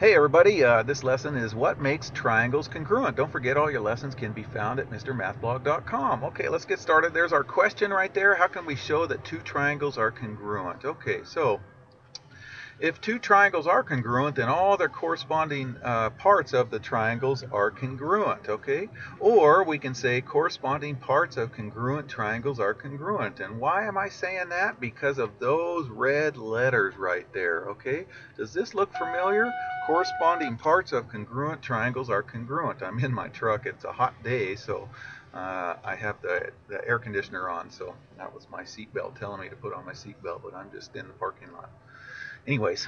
Hey everybody, uh, this lesson is what makes triangles congruent. Don't forget all your lessons can be found at mrmathblog.com. Okay, let's get started. There's our question right there. How can we show that two triangles are congruent? Okay, so if two triangles are congruent, then all their corresponding uh, parts of the triangles are congruent, okay? Or we can say corresponding parts of congruent triangles are congruent. And why am I saying that? Because of those red letters right there, okay? Does this look familiar? Corresponding parts of congruent triangles are congruent. I'm in my truck. It's a hot day, so uh, I have the, the air conditioner on, so that was my seatbelt telling me to put on my seatbelt, but I'm just in the parking lot. Anyways,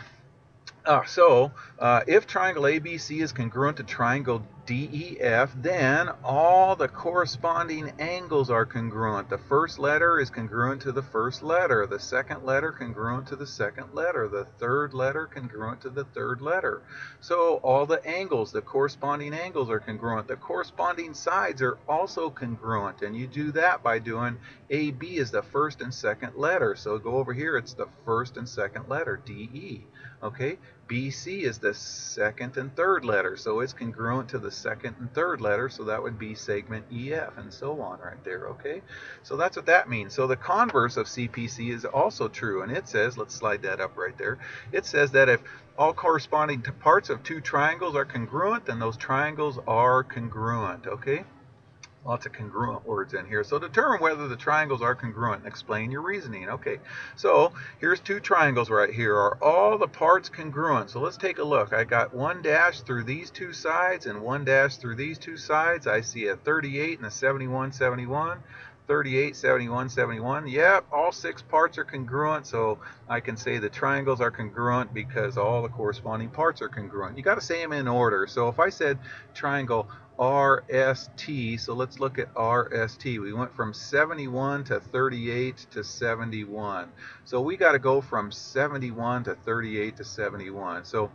uh, so uh, if triangle ABC is congruent to triangle DEF, then all the corresponding angles are congruent. The first letter is congruent to the first letter, the second letter congruent to the second letter, the third letter congruent to the third letter. So all the angles, the corresponding angles are congruent. The corresponding sides are also congruent, and you do that by doing AB is the first and second letter. So go over here, it's the first and second letter, DE. Okay, BC is the second and third letter, so it's congruent to the second and third letter, so that would be segment EF and so on right there, okay? So that's what that means. So the converse of CPC is also true, and it says, let's slide that up right there, it says that if all corresponding parts of two triangles are congruent, then those triangles are congruent, okay? Lots of congruent words in here. So determine whether the triangles are congruent and explain your reasoning. Okay, so here's two triangles right here. Are all the parts congruent? So let's take a look. I got one dash through these two sides and one dash through these two sides. I see a 38 and a 71, 71. 38, 71, 71. Yep, all six parts are congruent, so I can say the triangles are congruent because all the corresponding parts are congruent. You got to say them in order. So if I said triangle RST. So let's look at RST. We went from 71 to 38 to 71. So we got to go from 71 to 38 to 71. So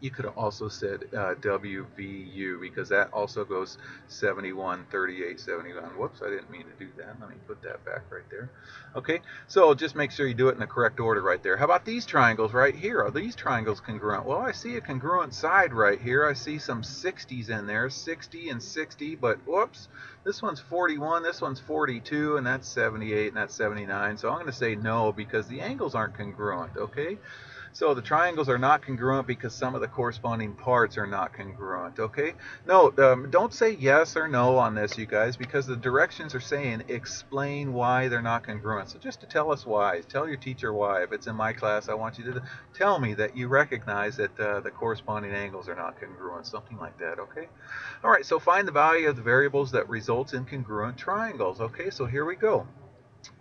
you could have also said uh, WVU because that also goes 71, 38, 71. Whoops, I didn't mean to do that. Let me put that back right there. Okay, so just make sure you do it in the correct order right there. How about these triangles right here? Are these triangles congruent? Well, I see a congruent side right here. I see some 60s in there, 60 and 60, but whoops, this one's 41, this one's 42, and that's 78, and that's 79. So I'm going to say no because the angles aren't congruent, okay? So the triangles are not congruent because some of the corresponding parts are not congruent, okay? No, um, don't say yes or no on this, you guys, because the directions are saying explain why they're not congruent. So just to tell us why, tell your teacher why. If it's in my class, I want you to tell me that you recognize that uh, the corresponding angles are not congruent, something like that, okay? All right, so find the value of the variables that results in congruent triangles, okay? So here we go.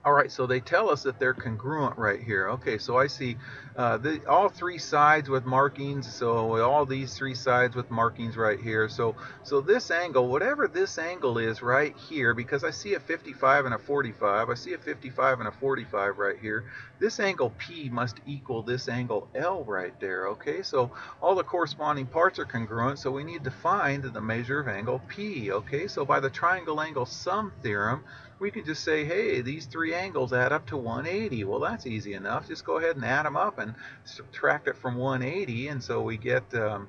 All right, so they tell us that they're congruent right here. Okay, so I see uh, the, all three sides with markings. So all these three sides with markings right here. So so this angle, whatever this angle is right here, because I see a 55 and a 45. I see a 55 and a 45 right here. This angle P must equal this angle L right there. Okay, so all the corresponding parts are congruent. So we need to find the measure of angle P. Okay, so by the triangle angle sum theorem, we can just say, hey, these three angles add up to 180. Well, that's easy enough. Just go ahead and add them up and subtract it from 180, and so we get um,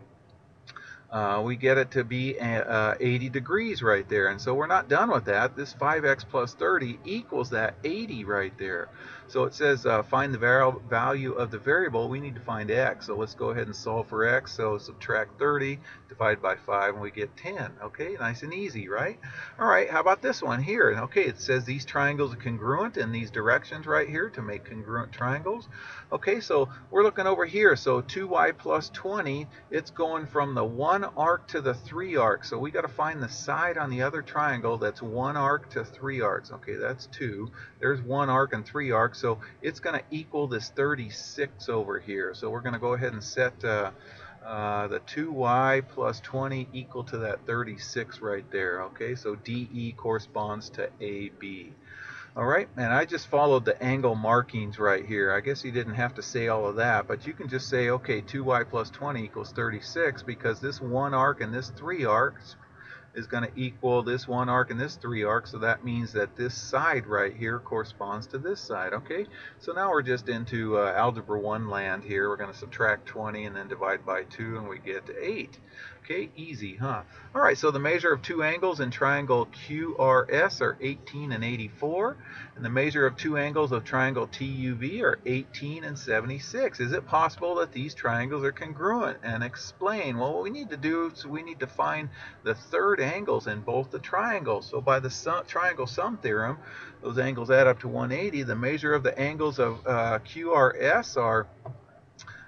uh, we get it to be uh, 80 degrees right there. And so we're not done with that. This 5x plus 30 equals that 80 right there. So it says uh, find the value of the variable. We need to find x. So let's go ahead and solve for x. So subtract 30, divide by 5, and we get 10. Okay, nice and easy, right? All right, how about this one here? Okay, it says these triangles are congruent in these directions right here to make congruent triangles. Okay, so we're looking over here. So 2y plus 20, it's going from the 1 arc to the 3 arc. So we got to find the side on the other triangle that's 1 arc to 3 arcs. Okay, that's 2. There's 1 arc and 3 arcs. So it's going to equal this 36 over here. So we're going to go ahead and set uh, uh, the 2y plus 20 equal to that 36 right there. Okay, so DE corresponds to AB. All right, and I just followed the angle markings right here. I guess you didn't have to say all of that, but you can just say, okay, 2y plus 20 equals 36 because this one arc and this three arcs is going to equal this one arc and this three arc. So that means that this side right here corresponds to this side. Okay, so now we're just into uh, Algebra 1 land here. We're going to subtract 20 and then divide by 2 and we get 8. Okay, easy, huh? All right, so the measure of two angles in triangle QRS are 18 and 84, and the measure of two angles of triangle TUV are 18 and 76. Is it possible that these triangles are congruent? And explain. Well, what we need to do is we need to find the third angles in both the triangles. So by the sum, triangle sum theorem, those angles add up to 180. The measure of the angles of uh, QRS are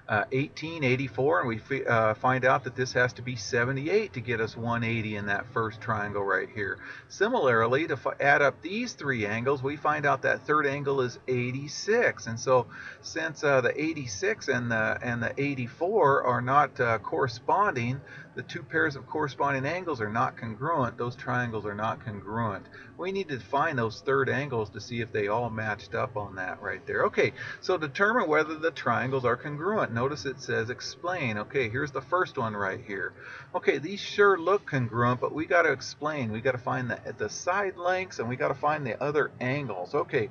uh, 1884 and we uh, find out that this has to be 78 to get us 180 in that first triangle right here. Similarly, to add up these three angles, we find out that third angle is 86. And so since uh, the 86 and the, and the 84 are not uh, corresponding, the two pairs of corresponding angles are not congruent. Those triangles are not congruent. We need to find those third angles to see if they all matched up on that right there. Okay, so determine whether the triangles are congruent. Notice it says explain. Okay, here's the first one right here. Okay, these sure look congruent, but we got to explain. We got to find the, the side lengths and we got to find the other angles. Okay,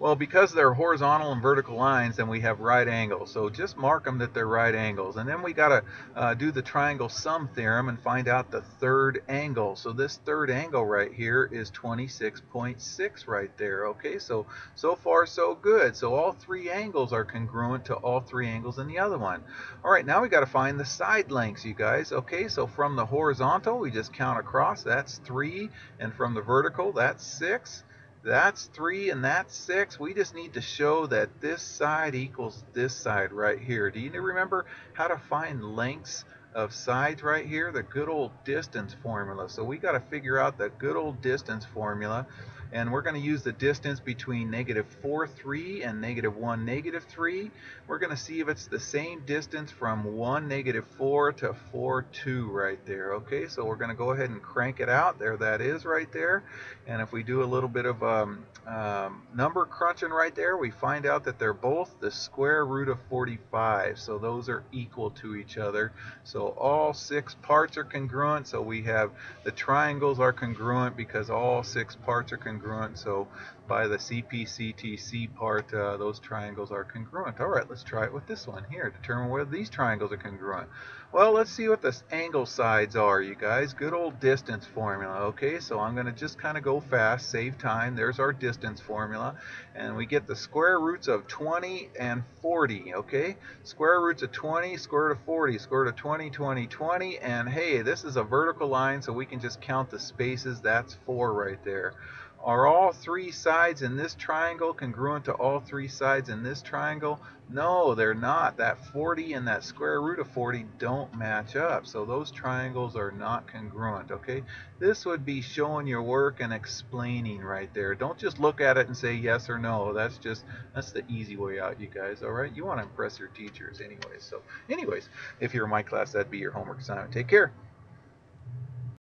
well, because they're horizontal and vertical lines, then we have right angles. So just mark them that they're right angles. And then we got to uh, do the triangle sum theorem and find out the third angle. So this third angle right here is 26.6 right there. Okay, so so far so good. So all three angles are congruent to all three angles in the other one. All right, now we got to find the side lengths, you guys. Okay, so from the horizontal, we just count across. That's 3. And from the vertical, that's 6 that's 3 and that's 6. We just need to show that this side equals this side right here. Do you remember how to find lengths of sides right here? The good old distance formula. So we got to figure out the good old distance formula and we're going to use the distance between negative 4, 3 and negative 1, negative 3. We're going to see if it's the same distance from 1, negative 4 to 4, 2 right there. Okay, so we're going to go ahead and crank it out. There that is right there. And if we do a little bit of um, um, number crunching right there, we find out that they're both the square root of 45. So those are equal to each other. So all six parts are congruent. So we have the triangles are congruent because all six parts are congruent congruent. So by the CPCTC part, uh, those triangles are congruent. All right, let's try it with this one here. Determine whether these triangles are congruent. Well, let's see what the angle sides are, you guys. Good old distance formula. Okay, so I'm going to just kind of go fast, save time. There's our distance formula. And we get the square roots of 20 and 40, okay? Square roots of 20, square root of 40, square root of 20, 20, 20. And hey, this is a vertical line, so we can just count the spaces. That's 4 right there. Are all three sides in this triangle congruent to all three sides in this triangle? No, they're not. That 40 and that square root of 40 don't match up. So those triangles are not congruent, okay? This would be showing your work and explaining right there. Don't just look at it and say yes or no. That's just, that's the easy way out, you guys, all right? You want to impress your teachers anyways. So anyways, if you're in my class, that'd be your homework assignment. Take care.